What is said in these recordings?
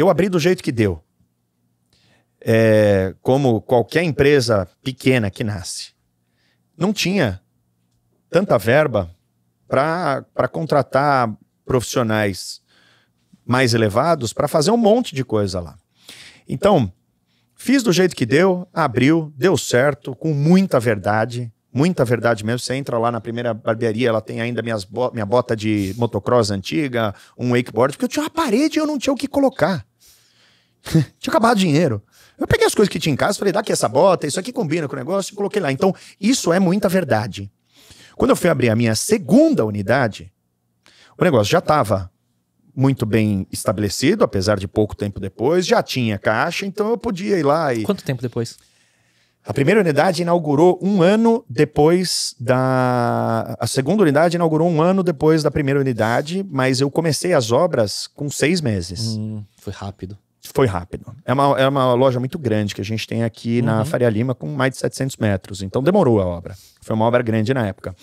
eu abri do jeito que deu. É, como qualquer empresa pequena que nasce. Não tinha tanta verba para contratar profissionais mais elevados para fazer um monte de coisa lá. Então, fiz do jeito que deu, abriu, deu certo, com muita verdade, muita verdade mesmo. Você entra lá na primeira barbearia, ela tem ainda minhas bo minha bota de motocross antiga, um wakeboard, porque eu tinha uma parede e eu não tinha o que colocar. tinha acabado o dinheiro. Eu peguei as coisas que tinha em casa, falei, dá aqui essa bota, isso aqui combina com o negócio, e coloquei lá. Então, isso é muita verdade. Quando eu fui abrir a minha segunda unidade, o negócio já estava muito bem estabelecido, apesar de pouco tempo depois, já tinha caixa, então eu podia ir lá e. Quanto tempo depois? A primeira unidade inaugurou um ano depois da. A segunda unidade inaugurou um ano depois da primeira unidade, mas eu comecei as obras com seis meses. Hum, foi rápido. Foi rápido. É uma, é uma loja muito grande que a gente tem aqui uhum. na Faria Lima, com mais de 700 metros. Então demorou a obra. Foi uma obra grande na época.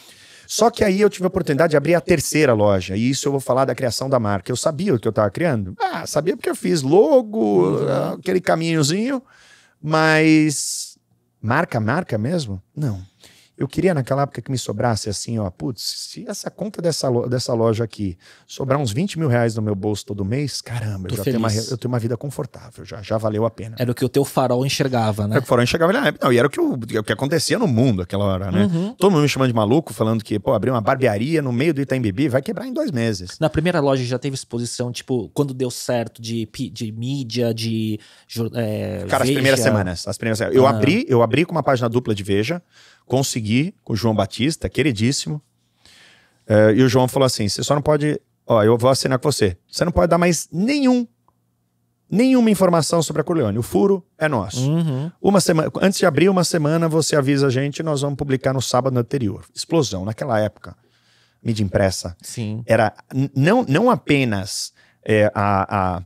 Só que aí eu tive a oportunidade de abrir a terceira loja. E isso eu vou falar da criação da marca. Eu sabia o que eu estava criando? Ah, sabia porque eu fiz logo, uhum. aquele caminhozinho. Mas marca, marca mesmo? Não. Eu queria naquela época que me sobrasse assim, ó, putz, se essa conta dessa, dessa loja aqui sobrar uns 20 mil reais no meu bolso todo mês, caramba, eu, já tenho uma, eu tenho uma vida confortável, já, já valeu a pena. Era o que o teu farol enxergava, né? Era o que o farol enxergava, não, e era o que, o, o que acontecia no mundo aquela hora, né? Uhum. Todo mundo me chamando de maluco, falando que, pô, abrir uma barbearia no meio do Itaim Bibi vai quebrar em dois meses. Na primeira loja já teve exposição, tipo, quando deu certo de, de mídia, de é, Cara, Veja. as primeiras semanas, as primeiras. Eu ah. abri, eu abri com uma página dupla de Veja, consegui com o João Batista, queridíssimo. Uh, e o João falou assim: você só não pode. Ó, eu vou assinar com você. Você não pode dar mais nenhum. Nenhuma informação sobre a Corleone. O furo é nosso. Uhum. Uma semana, antes de abrir uma semana, você avisa a gente e nós vamos publicar no sábado anterior. Explosão. Naquela época, mídia impressa. Sim. Era não, não apenas é, a, a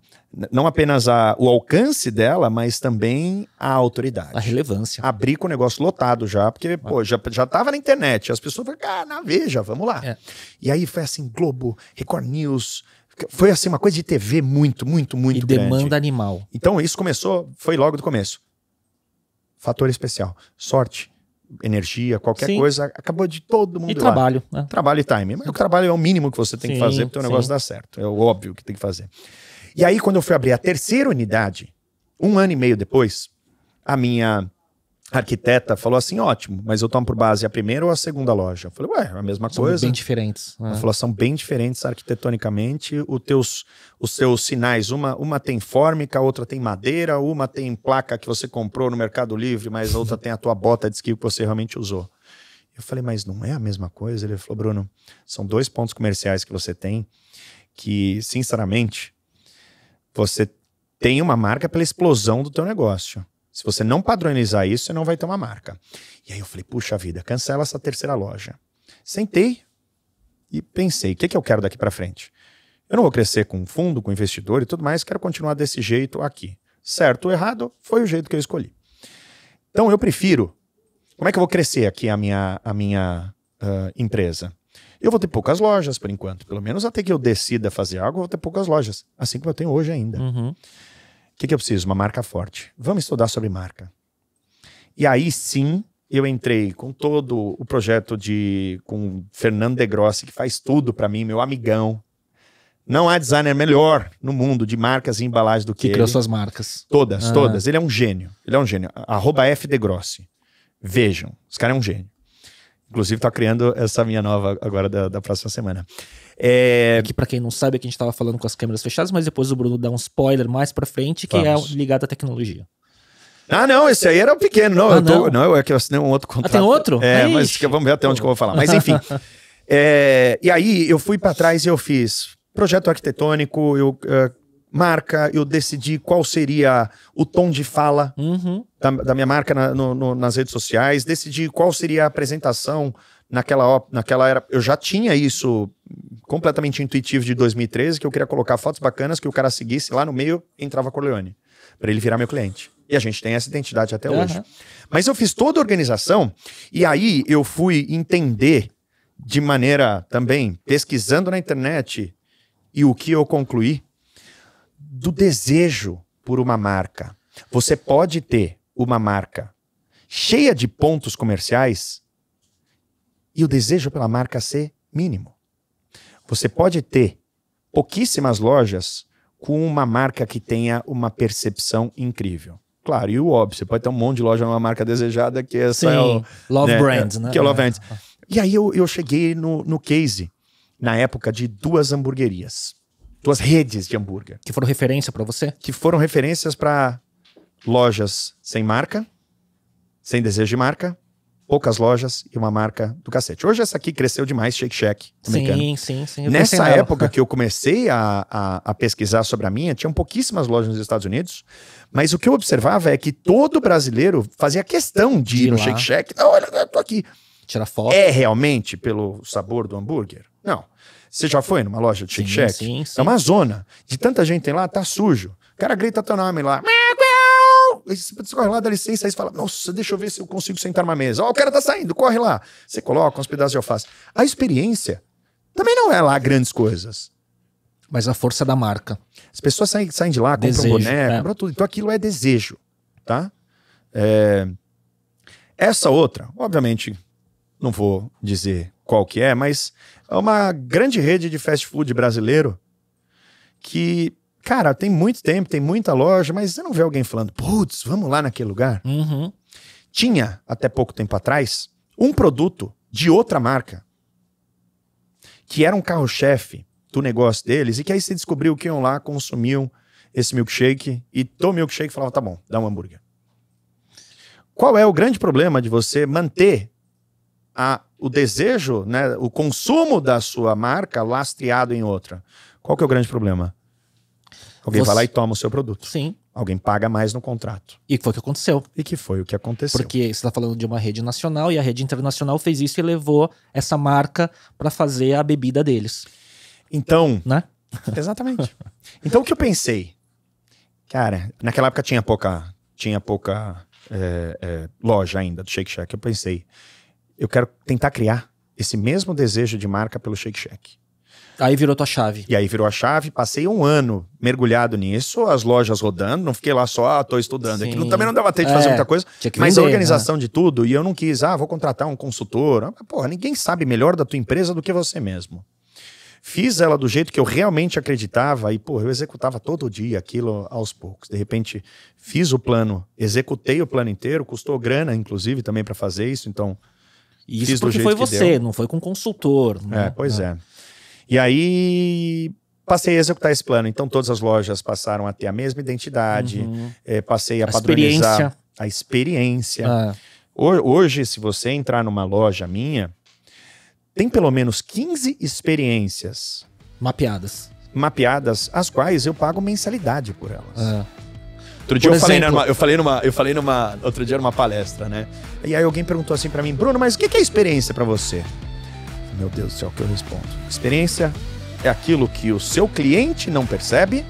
não apenas a, o alcance dela, mas também a autoridade. A relevância. Abrir com o negócio lotado já, porque, pô, já, já tava na internet. As pessoas falaram, ah, na Veja, vamos lá. É. E aí foi assim, Globo, Record News, foi assim uma coisa de TV muito, muito, muito e grande. demanda animal. Então isso começou, foi logo do começo. Fator especial, sorte, energia, qualquer sim. coisa, acabou de todo mundo E trabalho. Né? Trabalho e time. Mas o trabalho é o mínimo que você tem sim, que fazer para o negócio dar certo. É o óbvio que tem que fazer. E aí, quando eu fui abrir a terceira unidade, um ano e meio depois, a minha arquiteta falou assim: ótimo, mas eu tomo por base a primeira ou a segunda loja? Eu falei, ué, é a mesma são coisa. São bem diferentes. Né? Falou: são bem diferentes arquitetonicamente. Os teus, os seus sinais, uma, uma tem fórmica, a outra tem madeira, uma tem placa que você comprou no Mercado Livre, mas a outra tem a tua bota de esqui que você realmente usou. Eu falei, mas não é a mesma coisa? Ele falou, Bruno, são dois pontos comerciais que você tem que, sinceramente, você tem uma marca pela explosão do teu negócio. Se você não padronizar isso, você não vai ter uma marca. E aí eu falei, puxa vida, cancela essa terceira loja. Sentei e pensei, o que, que eu quero daqui para frente? Eu não vou crescer com fundo, com investidor e tudo mais, quero continuar desse jeito aqui. Certo ou errado, foi o jeito que eu escolhi. Então eu prefiro. Como é que eu vou crescer aqui a minha, a minha uh, empresa? Eu vou ter poucas lojas por enquanto. Pelo menos até que eu decida fazer algo, eu vou ter poucas lojas. Assim como eu tenho hoje ainda. Uhum. Que, que eu preciso? Uma marca forte. Vamos estudar sobre marca. E aí sim, eu entrei com todo o projeto de com Fernando De Grossi, que faz tudo para mim, meu amigão. Não há designer melhor no mundo de marcas e embalagens do que, que ele. criou suas marcas. Todas, ah. todas. Ele é um gênio. Ele é um gênio. Arroba F De Grossi. Vejam, esse cara é um gênio. Inclusive, estou criando essa minha nova agora da, da próxima semana. É... Que para quem não sabe, aqui a gente estava falando com as câmeras fechadas, mas depois o Bruno dá um spoiler mais para frente, que é Vamos. é ligado à tecnologia. Ah, não, esse aí era o pequeno. Não, ah, eu tô, não. não, é que eu assinei um outro contrato. Ah, tem outro? É, Aí, mas vamos ver até onde que eu vou falar. Mas enfim. é, e aí eu fui para trás e eu fiz projeto arquitetônico, eu uh, marca, eu decidi qual seria o tom de fala uhum. da, da, minha marca na, no, no, nas redes sociais, decidi qual seria a apresentação naquela, naquela era. Eu já tinha isso completamente intuitivo de 2013, que eu queria colocar fotos bacanas que o cara seguisse lá no meio entrava Corleone, para ele virar meu cliente. E a gente tem essa identidade até uhum. hoje. Mas eu fiz toda a organização e aí eu fui entender de maneira também pesquisando na internet e o que eu concluí do desejo por uma marca. Você pode ter uma marca cheia de pontos comerciais e o desejo pela marca ser mínimo. Você pode ter pouquíssimas lojas com uma marca que tenha uma percepção incrível. Claro, e o óbvio, você pode ter um monte de loja numa marca desejada que essa Sim, é o... Love né, Brands, né? Que é Love Brands. E aí eu, eu cheguei no, no case, na época de duas hamburguerias. Duas redes de hambúrguer. Que foram referência para você? Que foram referências para lojas sem marca, sem desejo de marca, poucas lojas e uma marca do cacete. Hoje essa aqui cresceu demais, Shake Shack. Sim, sim, sim. Nessa época que eu comecei a, a, a, pesquisar sobre a minha, tinham pouquíssimas lojas nos Estados Unidos, mas o que eu observava é que todo brasileiro fazia questão de, de ir no lá. Shake Shack. Não, olha, eu tô aqui. Tirar foto. É realmente pelo sabor do hambúrguer? Não. Você já foi numa loja de Shake sim, Shack? Sim, sim. É uma zona. De tanta gente tem lá, tá sujo. O cara grita teu nome lá. Você corre lá, dá licença, aí você fala, nossa, deixa eu ver se eu consigo sentar numa mesa. Ó, oh, o cara tá saindo, corre lá. Você coloca uns pedaços de alface. A experiência também não é lá grandes coisas. Mas a força da marca. As pessoas saem, saem de lá, desejo, compram boneco, é. compram tudo. Então aquilo é desejo, tá? É... Essa outra, obviamente, não vou dizer qual que é, mas é uma grande rede de fast food brasileiro que Cara, tem muito tempo, tem muita loja, mas você não vê alguém falando, putz, vamos lá naquele lugar? Uhum. Tinha, até pouco tempo atrás, um produto de outra marca que era um carro-chefe do negócio deles e que aí você descobriu que iam lá, consumiam esse milkshake e tomam milkshake e falavam, tá bom, dá um hambúrguer. Qual é o grande problema de você manter a, o desejo, né, o consumo da sua marca lastreado em outra? Qual que é o grande problema? Alguém Você... vai lá e toma o seu produto. Sim. Alguém paga mais no contrato. E foi o que aconteceu. E que foi o que aconteceu. Porque você está falando de uma rede nacional e a rede internacional fez isso e levou essa marca para fazer a bebida deles. Então. Né? Exatamente. então o que eu pensei? Cara, naquela época tinha pouca, tinha pouca é, é, loja ainda do Shake Shack. Eu pensei, eu quero tentar criar esse mesmo desejo de marca pelo Shake Shack. Aí virou tua chave. E aí virou a chave, passei um ano mergulhado nisso, as lojas rodando, não fiquei lá só, ah, tô estudando. Aquilo também não dava tempo de fazer é, muita coisa, mas vender, a organização né? de tudo, e eu não quis, ah, vou contratar um consultor. Ah, porra, ninguém sabe melhor da tua empresa do que você mesmo. Fiz ela do jeito que eu realmente acreditava e, pô, eu executava todo dia aquilo aos poucos. De repente, fiz o plano, executei o plano inteiro, custou grana, inclusive, também para fazer isso, então. Isso fiz porque foi você, deu. não foi com consultor. Né? É, pois é. é. E aí passei a executar esse plano. Então todas as lojas passaram a ter a mesma identidade, uhum. é, passei a, a padronizar experiência. a experiência. Ah. Hoje, se você entrar numa loja minha, tem pelo menos 15 experiências mapeadas. Mapeadas, as quais eu pago mensalidade por elas. Ah. Outro dia eu, falei numa, eu falei numa, eu falei numa, outro dia numa palestra, né? E aí alguém perguntou assim para mim, Bruno, mas o que é experiência para você? Meu Deus do céu, o que eu respondo? Experiência é aquilo que o seu cliente não percebe,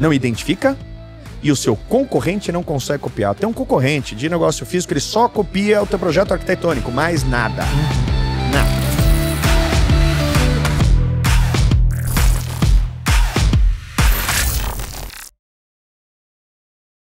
não identifica e o seu concorrente não consegue copiar. Tem um concorrente de negócio físico, ele só copia o teu projeto arquitetônico, mais nada.